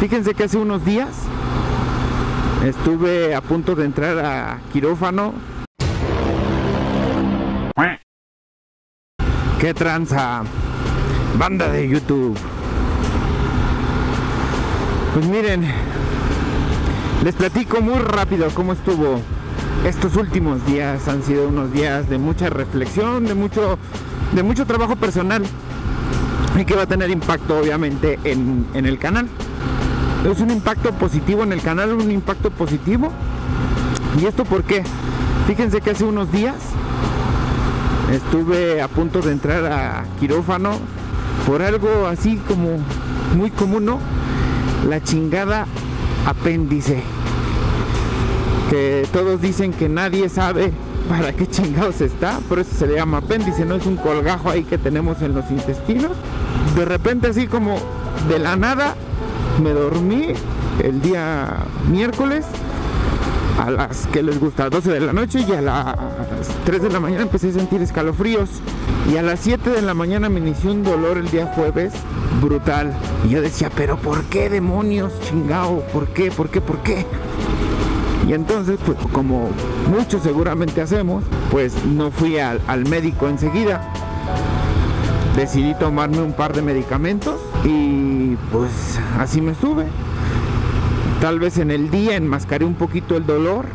Fíjense que hace unos días estuve a punto de entrar a quirófano. ¿Qué tranza? Banda de YouTube. Pues miren, les platico muy rápido cómo estuvo. Estos últimos días han sido unos días de mucha reflexión, de mucho, de mucho trabajo personal y que va a tener impacto obviamente en, en el canal. Es un impacto positivo en el canal, un impacto positivo. ¿Y esto por qué? Fíjense que hace unos días estuve a punto de entrar a quirófano por algo así como muy común, ¿no? La chingada apéndice. Que todos dicen que nadie sabe para qué chingados está, por eso se le llama apéndice, no es un colgajo ahí que tenemos en los intestinos. De repente así como de la nada me dormí el día miércoles a las que les gusta, 12 de la noche y a las 3 de la mañana empecé a sentir escalofríos y a las 7 de la mañana me inició un dolor el día jueves brutal y yo decía, pero ¿por qué demonios chingao? ¿Por qué? ¿Por qué? ¿Por qué? Y entonces, pues como muchos seguramente hacemos, pues no fui al, al médico enseguida. Decidí tomarme un par de medicamentos y pues así me estuve. Tal vez en el día enmascaré un poquito el dolor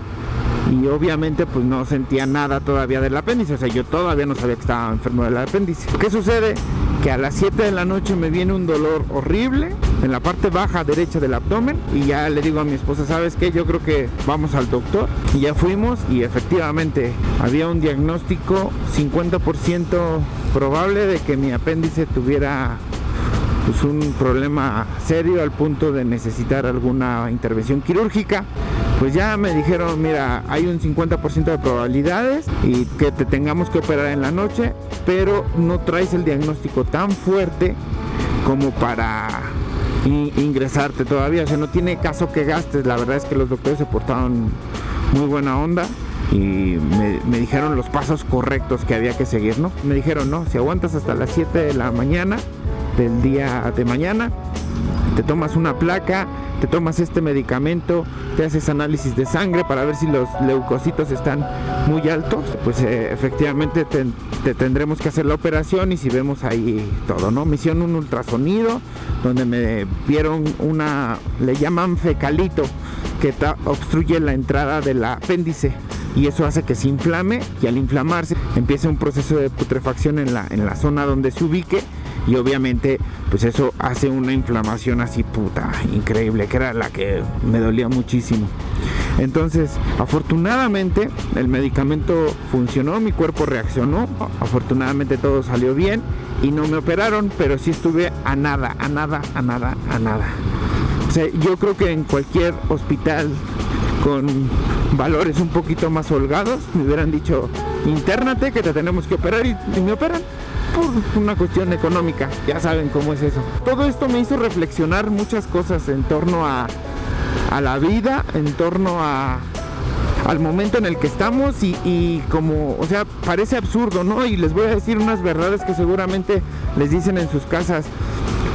y obviamente pues no sentía nada todavía del apéndice, o sea, yo todavía no sabía que estaba enfermo del apéndice. ¿Qué sucede? Que a las 7 de la noche me viene un dolor horrible en la parte baja derecha del abdomen y ya le digo a mi esposa, ¿sabes qué? Yo creo que vamos al doctor y ya fuimos y efectivamente había un diagnóstico 50% probable de que mi apéndice tuviera pues un problema serio al punto de necesitar alguna intervención quirúrgica. Pues ya me dijeron, mira, hay un 50% de probabilidades y que te tengamos que operar en la noche, pero no traes el diagnóstico tan fuerte como para ingresarte todavía. O sea, no tiene caso que gastes. La verdad es que los doctores se portaron muy buena onda y me, dijeron los pasos correctos que había que seguir, ¿no? Me dijeron, no, si aguantas hasta las 7 de la mañana del día de mañana, te tomas una placa, te tomas este medicamento, te haces análisis de sangre para ver si los leucocitos están muy altos, pues eh, efectivamente te, te, tendremos que hacer la operación y si vemos ahí todo, ¿no? Me hicieron un ultrasonido donde me vieron una, le llaman fecalito, que obstruye la entrada del apéndice. Y eso hace que se inflame y al inflamarse empieza un proceso de putrefacción en la, en la zona donde se ubique y obviamente pues eso hace una inflamación así puta increíble que era la que me dolía muchísimo. Entonces afortunadamente el medicamento funcionó mi cuerpo reaccionó afortunadamente todo salió bien y no me operaron pero sí estuve a nada a nada a nada a nada. O sea, yo creo que en cualquier hospital con valores un poquito más holgados me hubieran dicho internate que te tenemos que operar y, y me operan por una cuestión económica, ya saben cómo es eso. Todo esto me hizo reflexionar muchas cosas en torno a, a la vida, en torno a, al momento en el que estamos y, y, como, o sea, parece absurdo, ¿no? Y les voy a decir unas verdades que seguramente les dicen en sus casas.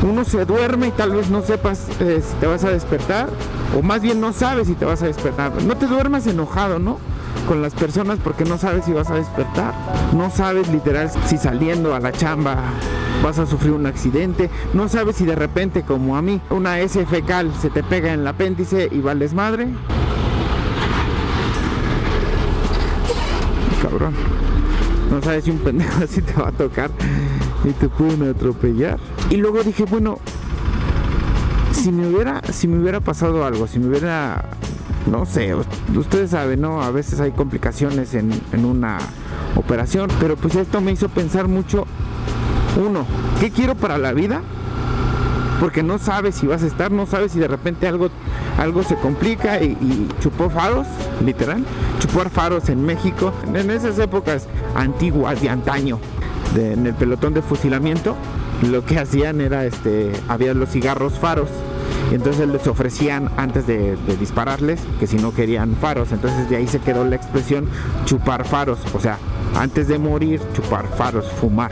Uno se duerme y tal vez no sepas eh, si te vas a despertar, o más bien no sabes si te vas a despertar. No te duermas enojado, ¿no? Con las personas porque no sabes si vas a despertar. No sabes literal si saliendo a la chamba vas a sufrir un accidente. No sabes si de repente, como a mí, una S fecal se te pega en el apéndice y vales madre. Cabrón. No sabes si un pendejo así te va a tocar y te pueden atropellar. Y luego dije, bueno, si me hubiera, si me hubiera pasado algo, si me hubiera no sé, ustedes saben, ¿no? A veces hay complicaciones en, una operación, pero pues esto me hizo pensar mucho, uno, ¿qué quiero para la vida? Porque no sabes si vas a estar, no sabes si de repente algo, algo se complica y, chupó faros, literal, chupar faros en México, en esas épocas antiguas de antaño, en el pelotón de fusilamiento, lo que hacían era, este, había los cigarros faros, entonces les ofrecían antes de, de, dispararles que si no querían faros, entonces de ahí se quedó la expresión chupar faros, o sea, antes de morir chupar faros, fumar.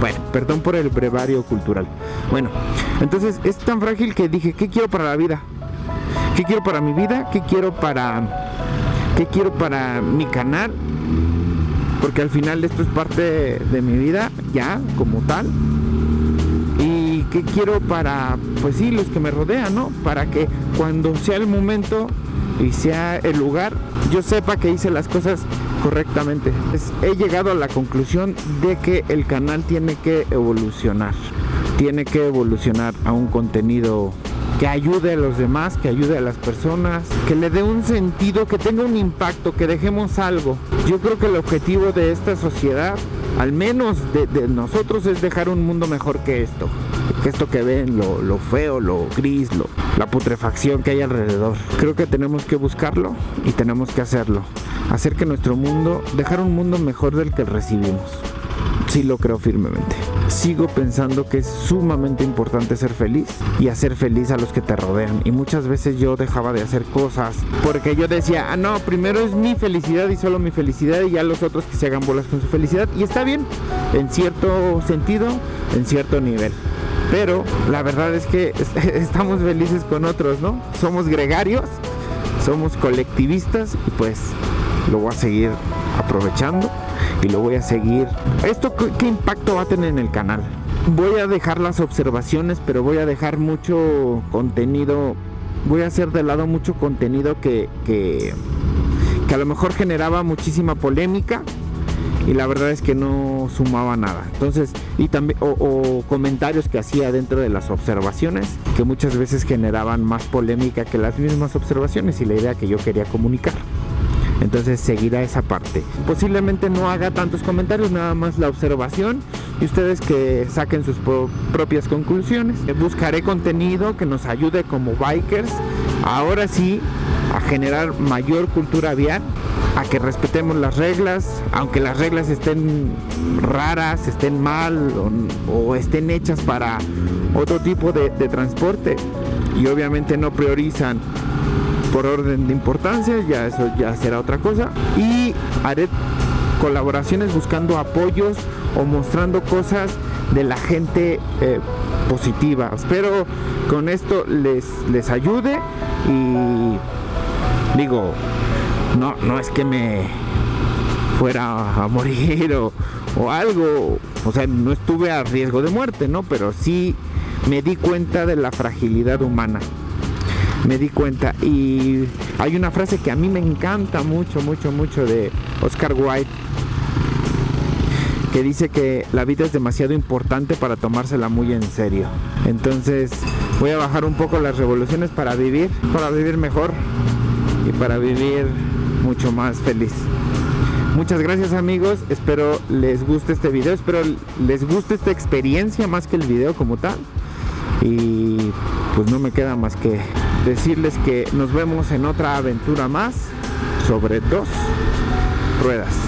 Bueno, perdón por el brevario cultural. Bueno, entonces es tan frágil que dije, ¿qué quiero para la vida? ¿Qué quiero para mi vida? ¿Qué quiero para qué quiero para mi canal? Porque al final esto es parte de mi vida ya como tal. Y qué quiero para pues sí, los que me rodean, ¿no? Para que cuando sea el momento y sea el lugar, yo sepa que hice las cosas correctamente. he llegado a la conclusión de que el canal tiene que evolucionar. Tiene que evolucionar a un contenido que ayude a los demás, que ayude a las personas, que le dé un sentido, que tenga un impacto, que dejemos algo. Yo creo que el objetivo de esta sociedad, al menos de, nosotros, es dejar un mundo mejor que esto. Esto que ven, lo, lo feo, lo gris, lo, la putrefacción que hay alrededor. Creo que tenemos que buscarlo y tenemos que hacerlo. Hacer que nuestro mundo, dejar un mundo mejor del que recibimos. Sí lo creo firmemente. Sigo pensando que es sumamente importante ser feliz y hacer feliz a los que te rodean. Y muchas veces yo dejaba de hacer cosas porque yo decía, ah, no, primero es mi felicidad y solo mi felicidad y ya los otros que se hagan bolas con su felicidad. Y está bien, en cierto sentido, en cierto nivel. Pero la verdad es que estamos felices con otros, ¿no? Somos gregarios, somos colectivistas y pues lo voy a seguir aprovechando y lo voy a seguir. ¿Esto qué, impacto va a tener en el canal? Voy a dejar las observaciones, pero voy a dejar mucho contenido. Voy a hacer de lado mucho contenido que, que, que a lo mejor generaba muchísima polémica y la verdad es que no sumaba nada. Entonces, y también, o, comentarios que hacía dentro de las observaciones, que muchas veces generaban más polémica que las mismas observaciones y la idea que yo quería comunicar. Entonces seguirá esa parte. Posiblemente no haga tantos comentarios, nada más la observación y ustedes que saquen sus propias conclusiones. Buscaré contenido que nos ayude como bikers, ahora sí, a generar mayor cultura vial a que respetemos las reglas, aunque las reglas estén raras, estén mal o, estén hechas para otro tipo de, transporte y obviamente no priorizan por orden de importancia, ya eso ya será otra cosa. Y haré colaboraciones buscando apoyos o mostrando cosas de la gente eh, positiva. Espero con esto les, les ayude y digo, no, no es que me fuera a morir o, o algo, o sea, no estuve a riesgo de muerte, ¿no? Pero sí me di cuenta de la fragilidad humana. Me di cuenta. Y hay una frase que a mí me encanta mucho, mucho, mucho de Oscar Wilde. Que dice que la vida es demasiado importante para tomársela muy en serio. Entonces voy a bajar un poco las revoluciones para vivir, para vivir mejor y para vivir mucho más feliz. Muchas gracias amigos, espero les guste este video, espero les guste esta experiencia más que el video como tal. Y pues no me queda más que decirles que nos vemos en otra aventura más sobre dos ruedas.